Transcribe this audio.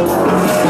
Oh,